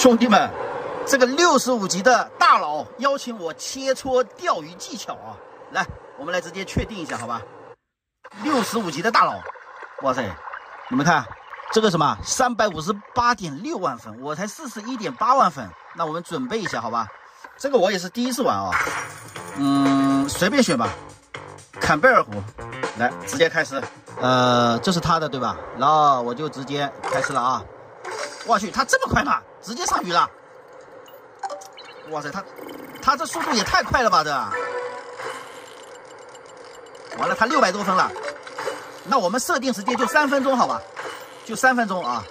兄弟们，这个六十五级的大佬邀请我切磋钓鱼技巧啊！来，我们来直接确定一下，好吧？六十五级的大佬，哇塞！你们看这个什么三百五十八点六万粉，我才四十一点八万粉。那我们准备一下，好吧？这个我也是第一次玩啊，嗯，随便选吧。坎贝尔湖，来直接开始。呃，这是他的对吧？然后我就直接开始了啊！我去，他这么快吗？直接上鱼了！哇塞，他他这速度也太快了吧！这完了，他六百多分了。那我们设定时间就三分钟，好吧？就三分钟啊！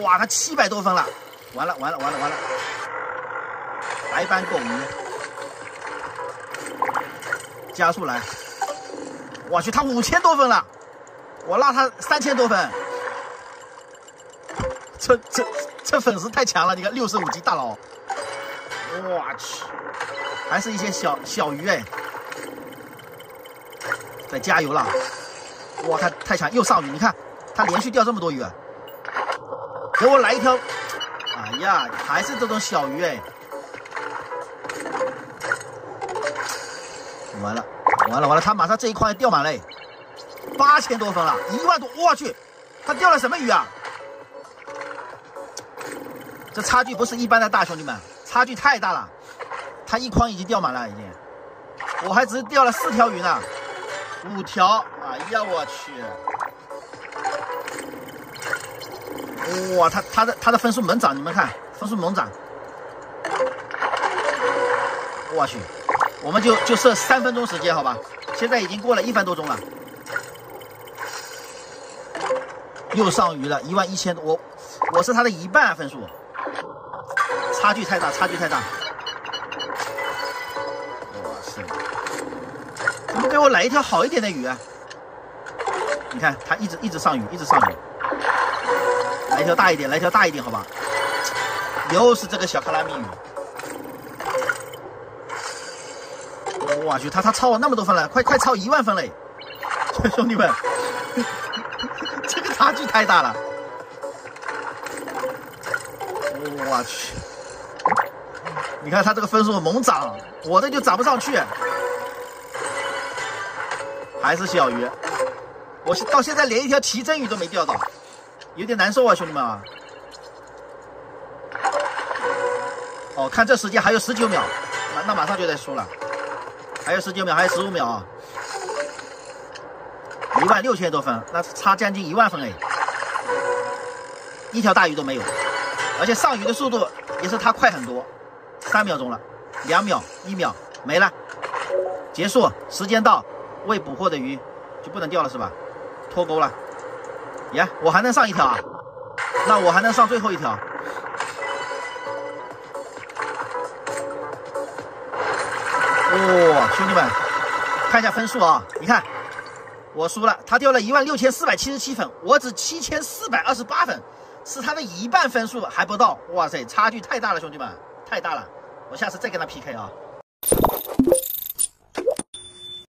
哇，他七百多分了！完了完了完了完了！白斑狗鱼，加速来！我去，他五千多分了，我拉他三千多分，这这这粉丝太强了！你看六十五级大佬，我去，还是一些小小鱼哎，再加油了！哇，他太强，又上鱼！你看他连续钓这么多鱼，给我来一条！哎呀，还是这种小鱼哎，完了。完了完了，他马上这一筐钓满了，八千多分了，一万多，我去，他钓了什么鱼啊？这差距不是一般的大，兄弟们，差距太大了。他一筐已经钓满了，已经，我还只是钓了四条鱼呢，五条，哎呀，我去，哇，他他的他的分数猛涨，你们看，分数猛涨，我去。我们就就设三分钟时间，好吧？现在已经过了一分多钟了，又上鱼了，一万一千多，我我是他的一半分数，差距太大，差距太大。哇塞！怎么给我来一条好一点的鱼啊？你看它一直一直上鱼，一直上鱼，来一条大一点，来一条大一点，好吧？又是这个小卡拉米鱼。我去，他他超我那么多分了，快快超一万分嘞！兄弟们，这个差距太大了！我去，你看他这个分数猛涨，我的就涨不上去，还是小鱼。我到现在连一条奇珍鱼都没钓到，有点难受啊，兄弟们啊！哦，看这时间还有十九秒，那那马上就得输了。还有十九秒，还有十五秒啊！一万六千多分，那差将近一万分哎！一条大鱼都没有，而且上鱼的速度也是他快很多，三秒钟了，两秒，一秒没了，结束，时间到，未捕获的鱼就不能钓了是吧？脱钩了，呀，我还能上一条啊？那我还能上最后一条。哇，兄弟们，看一下分数啊！你看，我输了，他掉了一万六千四百七十七分，我只七千四百二十八分，是他的一半分数还不到。哇塞，差距太大了，兄弟们，太大了！我下次再跟他 PK 啊！